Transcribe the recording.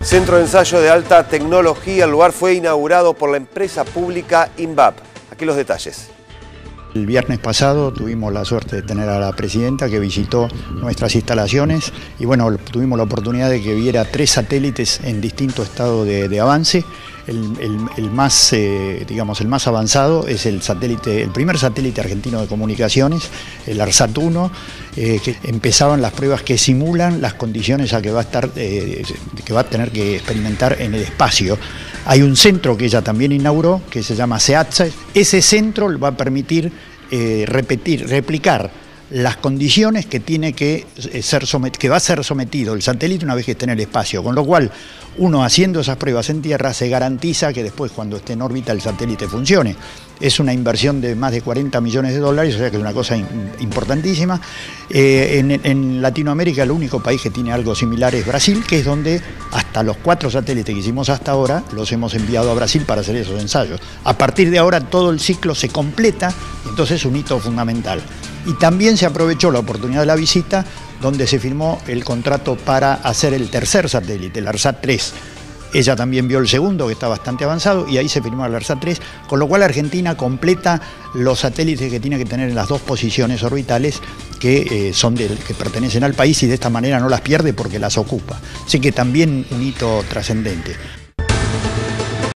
Centro de ensayo de alta tecnología, el lugar fue inaugurado por la empresa pública INVAP. Aquí los detalles. El viernes pasado tuvimos la suerte de tener a la presidenta que visitó nuestras instalaciones y bueno, tuvimos la oportunidad de que viera tres satélites en distinto estado de, avance. El, más, eh, digamos, el más avanzado es el satélite, el primer satélite argentino de comunicaciones, el ARSAT-1, eh, que empezaban las pruebas que simulan las condiciones a que va a estar, eh, que va a tener que experimentar en el espacio. Hay un centro que ella también inauguró, que se llama SEATSA. Ese centro va a permitir repetir, replicar las condiciones que tiene que eh, ser que va a ser sometido el satélite una vez que esté en el espacio, con lo cual uno haciendo esas pruebas en tierra se garantiza que después cuando esté en órbita el satélite funcione. Es una inversión de más de 40 millones de dólares, o sea que es una cosa importantísima. Eh, en, en, Latinoamérica el único país que tiene algo similar es Brasil, que es donde hasta los cuatro satélites que hicimos hasta ahora los hemos enviado a Brasil para hacer esos ensayos. A partir de ahora todo el ciclo se completa, entonces es un hito fundamental. Y también se aprovechó la oportunidad de la visita donde se firmó el contrato para hacer el tercer satélite, el ARSAT 3. Ella también vio el segundo, que está bastante avanzado, y ahí se firmó el ARSAT 3, con lo cual Argentina completa los satélites que tiene que tener en las dos posiciones orbitales que, eh, son que pertenecen al país y de esta manera no las pierde porque las ocupa. Así que también un hito trascendente.